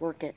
Work it.